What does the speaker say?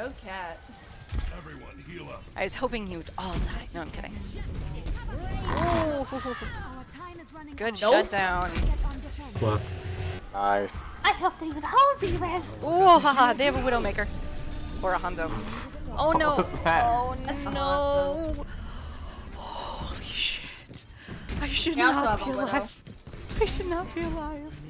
Go cat. Everyone, heal up. I was hoping he would all die. No, I'm kidding. Good nope. shutdown. What? I hope they would all be rest. Oh, haha, they have a Widowmaker. Or a Hanzo. Oh no! Oh no! Holy shit! I should not be alive. I should not be alive.